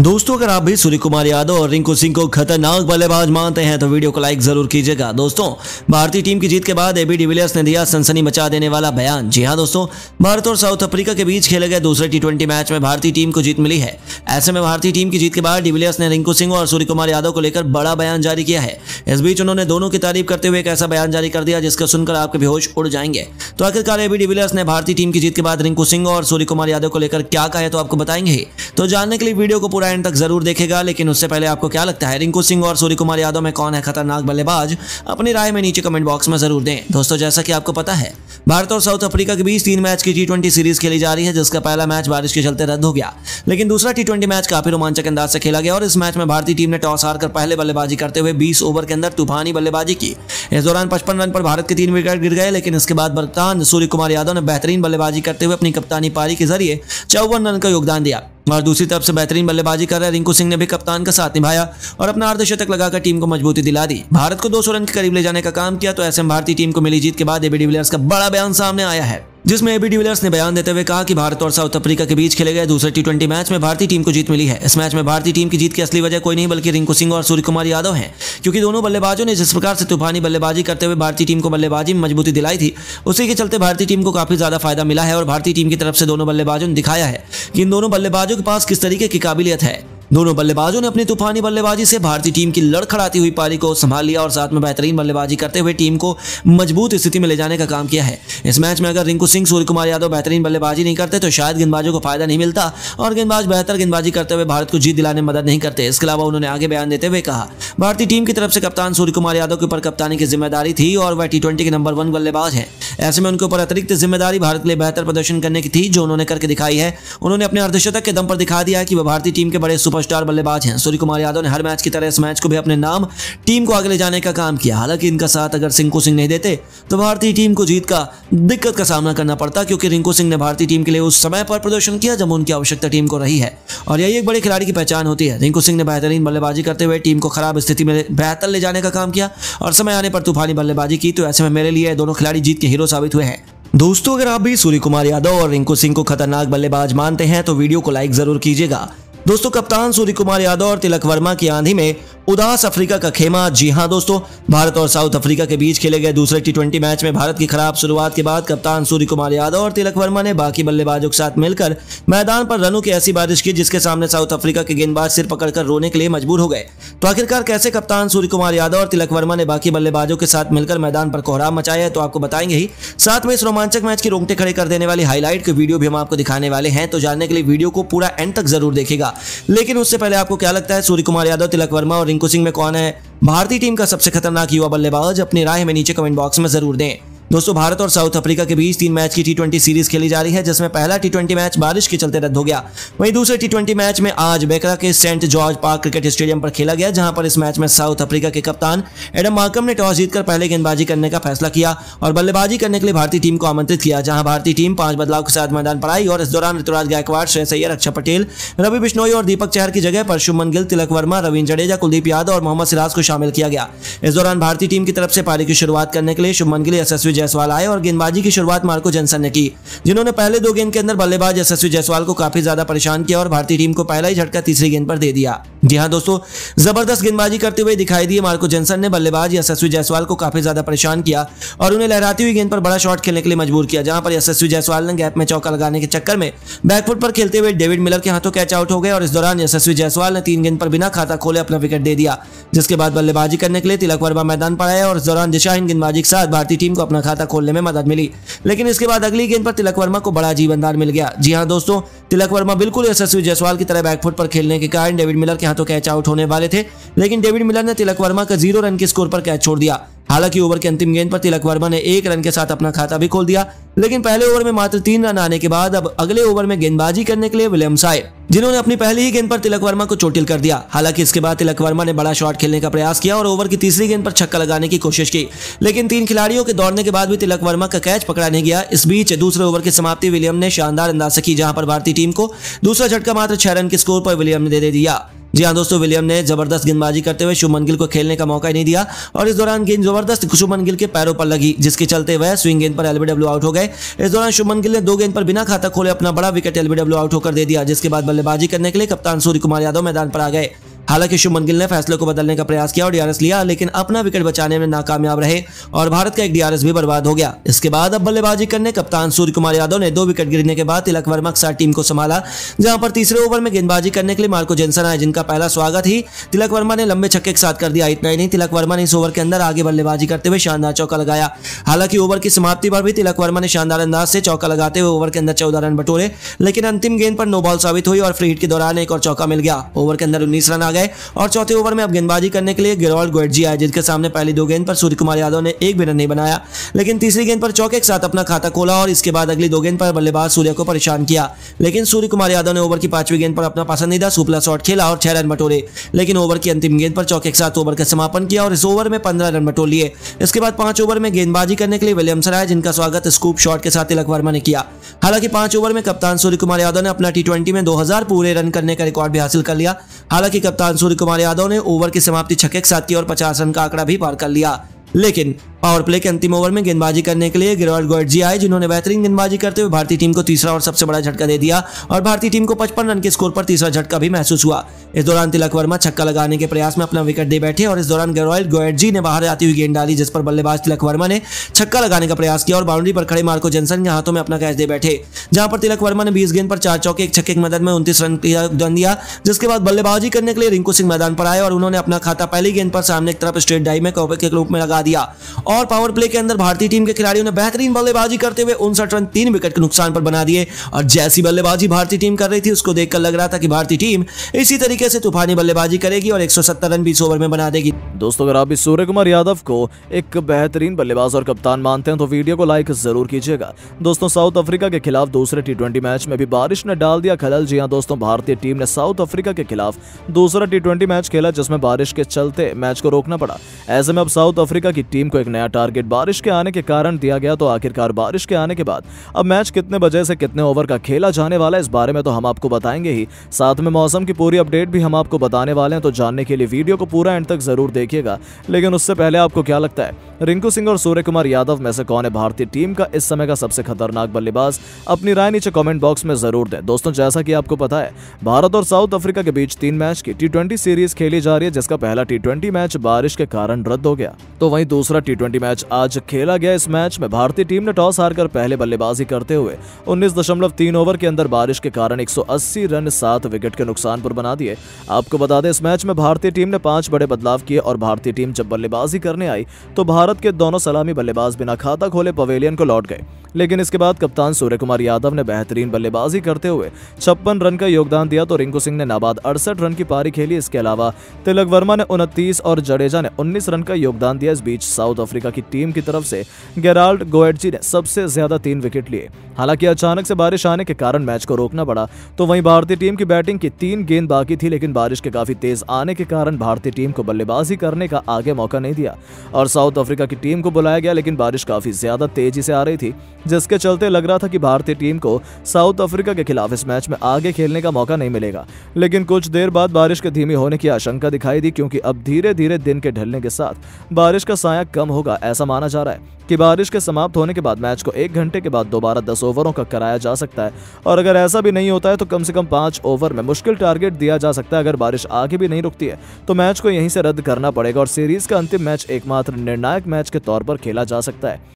दोस्तों, अगर आप भी सूर्य कुमार यादव और रिंकू सिंह को खतरनाक बल्लेबाज मानते हैं तो वीडियो को लाइक ज़रूर कीजिएगा। दोस्तों, भारतीय टीम की जीत के बाद एबी डिविलियर्स ने दिया सनसनी मचा देने वाला बयान। जी हाँ दोस्तों, भारत और साउथ अफ्रीका के बीच खेले गए दूसरे टी मैच में भारतीय टीम को जीत मिली है। ऐसे में भारतीय टीम की जीत के बाद डिविलियर्स ने रिंकू सिंह और सूर्य कुमार यादव को लेकर बड़ा बयान जारी किया है। इस बीच उन्होंने दोनों की तारीफ़ करते हुए एक ऐसा बयान जारी कर दिया, जिसका सुनकर आपके बेहोश उड़ जाएँगे। तो आखिरकार एबी डिविलियर्स ने भारतीय टीम की जीत के बाद रिंकू सिंह और सूर्य कुमार यादव को लेकर क्या कहा है तो आपको बताएँगे तो जानने के लिए वीडियो को पूरा एंड तक ज़रूर देखेगा, लेकिन उससे पहले आपको क्या लगता है? रिंकू सिंह और सूर्य कुमार यादव में कौन है खतरनाक बल्लेबाज? अपनी राय में नीचे कमेंट बॉक्स में ज़रूर दें। दोस्तों, जैसा कि आपको पता है, भारत और साउथ अफ्रीका के बीच तीन मैच की टी सीरीज़ खेली जा रही है, जिसका पहला मैच बारिश के चलते रद्द हो गया। लेकिन दूसरा टी मैच काफ़ी रोमांचक अंदाज से खेला गया और इस मैच में भारतीय टीम ने टॉस हारकर पहले बल्लेबाजी करते हुए बीस ओवर के अंदर तूफानी बल्लेबाजी की। इस दौरान पचपन रन पर भारत के तीन विकेट गिर गए, लेकिन इसके बाद बर्तान सूर्य कुमार यादव ने बेहतरीन बल्लेबाजी करते हुए अपनी कप्तानी पारी के ज़रिए चौवन रन का योगदान दिया। और दूसरी तरफ़ से बेहतरीन बल्लेबाजी कर रहे रिंकू सिंह ने भी कप्तान का साथ निभाया और अपना अर्धशतक लगाकर टीम को मजबूती दिला दी। भारत को 200 रन के करीब ले जाने का काम किया तो ऐसे भारतीय टीम को मिली जीत के बाद एबी डिविलियर्स का बड़ा बयान सामने आया है। जिसमें एबी डिविलियर्स ने बयान देते हुए कहा कि भारत और साउथ अफ्रीका के बीच खेले गए दूसरे टी मैच में भारतीय टीम को जीत मिली है। इस मैच में भारतीय टीम की जीत की असली वजह कोई नहीं, बल्कि रिंकू सिंह और सूर्य कुमार यादव हैं, क्योंकि दोनों बल्लेबाजों ने जिस प्रकार से तूफानी बल्लेबाजी करते हुए भारतीय टीम को बल्लेबाजी में मजबूती दिलाई थी, उसी के चलते भारतीय टीम को काफ़ी ज़्यादा फ़ायदा मिला है और भारतीय टीम की तरफ़ से दोनों बल्लेबाजों ने दिखाया है कि इन दोनों बल्लेबाजों के पास किस तरीके की काबिलियत है। दोनों बल्लेबाजों ने अपनी तूफानी बल्लेबाजी से भारतीय टीम की लड़खड़ाती हुई पारी को संभाल लिया और साथ में बेहतरीन बल्लेबाजी करते हुए टीम को मज़बूत स्थिति में ले जाने का काम किया है। इस मैच में अगर रिंकू सिंह सूर्य कुमार यादव बेहतरीन बल्लेबाजी नहीं करते तो शायद गेंदबाजों को फ़ायदा नहीं मिलता और गेंदबाज बेहतर गेंदबाजी करते हुए भारत को जीत दिलाने में मदद नहीं करते। इसके अलावा उन्होंने आगे बयान देते हुए कहा, भारतीय टीम की तरफ़ से कप्तान सूर्य कुमार यादव के ऊपर कप्तानी की ज़िम्मेदारी थी और वह टी के नंबर वन बल्लेबाज है। ऐसे में उनके ऊपर अतिरिक्त ज़िम्मेदारी भारत के लिए बेहतर प्रदर्शन करने की थी, जो उन्होंने करके दिखाई है। उन्होंने अपने अर्धशतक के दम पर दिखा दिया कि वह भारतीय टीम के बड़े सुपरस्टार बल्लेबाज हैं। सूर्य कुमार यादव ने हर मैच की तरह इस मैच को भी अपने नाम, टीम को आगे ले जाने का काम किया। हालाँकि इनका साथ अगर सिंकू सिंह नहीं देते तो भारतीय टीम को जीत का दिक्कत का सामना करना पड़ता, क्योंकि रिंकू सिंह ने भारतीय टीम के लिए उस समय पर प्रदर्शन किया जब उनकी आवश्यकता टीम को रही है। और यही एक बड़े खिलाड़ी की पहचान होती है। रिंकू सिंह ने बेहतरीन बल्लेबाजी करते हुए टीम को खराब स्थिति में बेहतर ले जाने का काम किया, और समय आने पर तूफानी बल्लेबाजी की। तो ऐसे में मेरे लिए दोनों खिलाड़ी जीत के हीरो साबित हुए हैं। दोस्तों, अगर आप भी सूर्य कुमार यादव और रिंकू सिंह को खतरनाक बल्लेबाज मानते हैं तो वीडियो को लाइक ज़रूर कीजिएगा। दोस्तों, कप्तान सूर्य कुमार यादव और तिलक वर्मा की आंधी में उदास अफ्रीका का खेमा। जी हाँ दोस्तों, भारत और साउथ अफ्रीका के बीच खेले गए दूसरे टी मैच में भारत की खराब शुरुआत के बाद कप्तान सूर्य कुमार यादव और तिलक वर्मा ने बाकी बल्लेबाजों के साथ मिलकर मैदान पर रनों की ऐसी बारिश की, जिसके सामने साउथ अफ्रीका के गेंदबाज सिर पकड़कर रोने के लिए मजबूर हो गए। तो आखिरकार कैसे कप्तान सूर्य कुमार यादव और तिलक वर्मा ने बाकी बल्लेबाजों के साथ मिलकर मैदान पर कोहराम मचाया है? तो आपको बताएँगे ही। साथ में इस रोमांचक मैच की रोंगटे खड़े कर देने वाली हाईलाइट की वीडियो भी हम आपको दिखाने वाले हैं तो जानने के लिए वीडियो को पूरा एंड तक ज़रूर देखेगा लेकिन उससे पहले आपको क्या लगता है? सूर्य कुमार यादव, तिलक वर्मा और सिंह में कौन है? भारतीय टीम का सबसे खतरनाक युवा बल्लेबाज अपनी राय में नीचे कमेंट बॉक्स में ज़रूर दें। दोस्तों, भारत और साउथ अफ्रीका के बीच तीन मैच की टी सीरीज़ खेली जा रही है, जिसमें पहला टी मैच बारिश के चलते रद्द हो गया। वहीं दूसरे टी मैच में आज बेकरा के St George Park cricket stadium पर खेला गया, जहाँ पर इस मैच में साउथ अफ्रीका के कप्तान एडम मार्कम ने टॉस जीतकर पहले गेंदबाजी करने का फैसला किया और बल्लेबाजी करने के लिए भारतीय टीम को आमंत्रित किया, जहाँ भारतीय टीम पाँच बदलाव के साथ मैदान पर आई और इस दौरान ऋतुराज गायकवाड़, श्रेय अय्यर अक्षर पटेल, रवि बिश्नोई और दीपक चहर की जगह पर शुभमन गिल, तिलक वर्मा रविंद्र जडेजा, कुलदीप यादव और मोहम्मद सिराज को शामिल किया गया। इस दौरान भारतीय टीम की तरफ़ से पारी की शुरुआत करने के लिए शुभमन गिल, यशस्वी जायसवाल आए और गेंदबाजी की शुरुआत मार्को जनसन ने की, जिन्होंने पहले दो गेंद के अंदर बल्लेबाज यशस्वी जायसवाल को काफ़ी ज़्यादा परेशान किया और भारतीय टीम को पहला ही झटका तीसरी गेंद पर दे दिया। जी हाँ दोस्तों, ज़बरदस्त गेंदबाजी करते हुए दिखाई दिए मार्को जेंसन ने, बल्लेबाज यशस्वी जायसवाल को काफ़ी ज़्यादा परेशान किया और उन्हें लहराती हुई गेंद पर बड़ा शॉट खेलने के लिए मजबूर किया, जहाँ पर यशस्वी जायसवाल ने गैप में चौका लगाने के चक्कर में बैकफुट पर खेलते हुए डेविड मिलर के हाथों कैच आउट हो गए और इस दौरान यशस्वी जायसवाल ने तीन गेंद पर बिना खाता खोले अपना विकेट दे दिया, जिसके बाद बल्लेबाजी करने के लिए तिलक वर्मा मैदान पर आया और इस दौरान दिशाहीन गेंदबाजी के साथ भारतीय टीम को अपना खाता खोलने में मदद मिली। लेकिन इसके बाद अगली गेंद पर तिलक वर्मा को बड़ा जीवनदार मिल गया। जी हाँ दोस्तों, तिलक वर्मा बिल्कुल यशस्वी जयसवाल की तरह बैकफुट पर खेलने के कारण डेविड मिलर के हाथों कैच आउट होने वाले थे। लेकिन डेविड मिलर ने तिलक वर्मा का ज़ीरो रन के स्कोर पर कैच छोड़ दिया। हालाँकि ओवर के अंतिम गेंद पर तिलक वर्मा ने एक रन के साथ अपना खाता भी खोल दिया, लेकिन पहले ओवर में मात्र तीन रन आने के बाद अब अगले ओवर में गेंदबाजी करने के लिए विलियम्स आए जिन्होंने अपनी पहली ही गेंद पर तिलक वर्मा को चोटिल कर दिया। हालाँकि इसके बाद तिलक वर्मा ने बड़ा शॉट खेलने का प्रयास किया और ओवर की तीसरी गेंद पर छक्का लगाने की कोशिश की, लेकिन तीन खिलाड़ियों के दौड़ने के बाद भी तिलक वर्मा का कैच पकड़ा नहीं गया। इस बीच दूसरे ओवर की समाप्ति विलियम ने शानदार अंदाज से की, जहाँ पर भारतीय टीम को दूसरा झटका मात्र छह रन के स्कोर पर विलियम ने दे दिया। जी हाँ दोस्तों, विलियम ने ज़बरदस्त गेंदबाजी करते हुए शुभमन गिल को खेलने का मौका ही नहीं दिया और इस दौरान गेंद ज़बरदस्त शुभमन गिल के पैरों पर लगी, जिसके चलते वह स्विंग गेंद पर एलबीडब्ल्यू आउट हो गए। इस दौरान शुभमन गिल ने दो गेंद पर बिना खाता खोले अपना बड़ा विकेट एलबीडब्ल्यू आउट होकर दे दिया, जिसके बाद बल्लेबाजी करने के लिए कप्तान सूर्य कुमार यादव मैदान पर आ गए। हालाँकि शुभमन गिल ने फैसले को बदलने का प्रयास किया और डीआरएस लिया, लेकिन अपना विकेट बचाने में नाकामयाब रहे और भारत का एक डीआरएस भी बर्बाद हो गया। इसके बाद अब बल्लेबाजी करने कप्तान सूर्य कुमार यादव ने दो विकेट गिरने के बाद तिलक वर्मा के साथ टीम को संभाला, जहाँ पर तीसरे ओवर में गेंदबाजी करने के लिए मार्को जेंसन आए, जिनका पहला स्वागत ही तिलक वर्मा ने लंबे छक्के के साथ कर दिया। इतना ही नहीं, तिलक वर्मा ने इस ओवर के अंदर आगे बल्लेबाजी करते हुए शानदार चौका लगाया। हालाँकि ओवर की समाप्ति पर भी तिलक वर्मा ने शानदार अंदाज से चौका लगाते हुए ओवर के अंदर चौदह रन बटोरे, लेकिन अंतिम गेंद पर नो बॉल साबित हुई और फ्री हिट के दौरान एक और चौका मिल गया। ओवर के अंदर उन्नीस रन आ गए। और चौथे ओवर में अब गेंदबाजी करने के लिए गिरोल्ड गोएटजी आए जिसके सामने पहली दो गेंद पर सूर्य कुमार यादव ने एक भी रन नहीं बनाया, लेकिन तीसरी गेंद पर चौके के साथ अपना खाता खोला और इसके बाद अगली दो गेंद पर बल्लेबाज सूर्य को परेशान किया। लेकिन सूर्य कुमार यादव ने ओवर की पांचवी गेंद पर अपना पसंदीदा सुपला शॉट खेला और छह रन बटोरे, लेकिन ओवर की अंतिम गेंद पर चौके के साथ ओवर का समापन किया और इस ओवर में पंद्रह रन बटोर लिए। इसके बाद पाँच ओवर में गेंदबाजी करने के लिए विलियमसन आए जिनका स्वागत स्कूप शॉट के साथ तिलक वर्मा ने किया। हालाँकि पाँच ओवर में कप्तान सूर्य कुमार यादव ने अपना टी में 2000 पूरे रन करने का रिकॉर्ड भी हासिल कर लिया। हालाँकि कप्तान सूर्य कुमार यादव ने ओवर की समाप्ति छक्के के साथ की और पचास रन का आंकड़ा भी पार कर लिया। लेकिन पावर प्ले के अंतिम ओवर में गेंदबाजी करने के लिए गिरवाल गोयटजी आए, जिन्होंने बेहतरीन गेंदबाजी करते हुए भारतीय टीम को तीसरा और सबसे बड़ा झटका दे दिया और भारतीय टीम को 55 रन के स्कोर पर तीसरा झटका भी महसूस हुआ। इस दौरान तिलक वर्मा छक्का लगाने के प्रयास में अपना विकेट दे बैठे और इस दौरान गिरवाल गोयटजी ने बाहर आती हुई गेंद डाली, जिस पर बल्लेबाज तिलक वर्मा ने छक्का लगाने का प्रयास किया और बाउंड्री पर खड़े मार्को जेंसन के हाथों में अपना कैच दे बैठे, जहाँ पर तिलक वर्मा ने बीस गेंद पर चार चौके, एक छक्के की मदद में उन्तीस रन योगदान दिया, जिसके बाद बल्लेबाजी करने के लिए रिंकू सिंह मैदान पर आए और उन्होंने अपना खाता पहली गेंद पर सामने की तरफ़ स्ट्रेट डाई में के रूप में लगा दिया। और पावर प्ले के अंदर भारतीय टीम के खिलाड़ियों ने बेहतरीन बल्लेबाजी करते हुए उनसठ रन तीन विकेट के नुकसान पर बना दिए। और जैसी बल्लेबाजी भारतीय टीम कर रही थी, उसको देखकर लग रहा था कि भारतीय टीम इसी तरीके से तूफानी बल्लेबाजी करेगी और 170 रन बीस ओवर में बना देगी। दोस्तों, अगर आप इस सूर्य कुमार यादव को एक बेहतरीन बल्लेबाज और कप्तान मानते हैं तो वीडियो को लाइक ज़रूर कीजिएगा। दोस्तों, साउथ अफ्रीका के खिलाफ दूसरे टी मैच में भी बारिश ने डाल दिया खलल। जी हाँ दोस्तों, भारतीय टीम ने साउथ अफ्रीका के खिलाफ दूसरा टी मैच खेला, जिसमें बारिश के चलते मैच को रोकना पड़ा। ऐसे में अब साउथ अफ्रीका की टीम को एक टारगेट बारिश के आने के कारण दिया गया तो आखिरकार बारिश के आने के बाद। अब मैच कितने बजे से कितने ओवर का खेला जाने वाला है, इस बारे में तो हम आपको बताएँगे ही। साथ में मौसम की पूरी अपडेट भी हम आपको बताने वाले हैं तो जानने के लिए वीडियो को पूरा एंड तक ज़रूर देखिएगा। लेकिन उससे पहले आपको क्या लगता है? रिंकू सिंह और सूर्य कुमार यादव में से कौन है भारतीय टीम का इस समय का सबसे खतरनाक बल्लेबाज? अपनी राय नीचे कमेंट बॉक्स में ज़रूर दें। दोस्तों, जैसा कि आपको पता है, भारत और साउथ अफ्रीका के बीच तीन मैच की टी सीरीज़ खेली जा रही है, जिसका पहला टी मैच बारिश के कारण रद्द हो गया। तो वहीं दूसरा टी मैच आज खेला गया। इस मैच में भारतीय टीम ने टॉस हारकर पहले बल्लेबाजी करते हुए उन्नीस ओवर के अंदर बारिश के कारण 180 रन सात विकेट के नुकसान पर बना दिए। आपको बता दें, इस मैच में भारतीय टीम ने पाँच बड़े बदलाव किए और भारतीय टीम जब बल्लेबाजी करने आई तो भारत के दोनों सलामी बल्लेबाज बिना खाता खोले पवेलियन को लौट गए। लेकिन इसके बाद कप्तान सूर्य कुमार यादव ने बेहतरीन बल्लेबाजी करते हुए छप्पन रन का योगदान दिया तो रिंकू सिंह ने नाबाद अड़सठ रन की पारी खेली। इसके अलावा तिलक वर्मा ने उनतीस और जडेजा ने उन्नीस रन का योगदान दिया। इस बीच साउथ अफ्रीका की टीम की तरफ़ से गेराल्ड गोएटजी ने सबसे ज़्यादा तीन विकेट लिए। हालाँकि अचानक से बारिश आने के कारण मैच को रोकना पड़ा तो वहीं भारतीय टीम की बैटिंग की तीन गेंद बाकी थी, लेकिन बारिश के काफ़ी तेज आने के कारण भारतीय टीम को बल्लेबाजी करने का आगे मौका नहीं दिया और साउथ अफ्रीका की टीम को बुलाया गया, लेकिन बारिश काफ़ी ज़्यादा तेज़ी से आ रही थी, जिसके चलते लग रहा था कि भारतीय टीम को साउथ अफ्रीका के खिलाफ इस मैच में आगे खेलने का मौका नहीं मिलेगा। लेकिन कुछ देर बाद बारिश के धीमी होने की आशंका दिखाई दी, क्योंकि अब धीरे धीरे दिन के ढलने के साथ बारिश का साया कम होगा, ऐसा माना जा रहा है कि बारिश के समाप्त होने के बाद मैच को एक घंटे के बाद दोबारा दस ओवरों का कराया जा सकता है। और अगर ऐसा भी नहीं होता है तो कम से कम पाँच ओवर में मुश्किल टारगेट दिया जा सकता है। अगर बारिश आगे भी नहीं रुकती है तो मैच को यहीं से रद्द करना पड़ेगा और सीरीज़ का अंतिम मैच एकमात्र निर्णायक मैच के तौर पर खेला जा सकता है।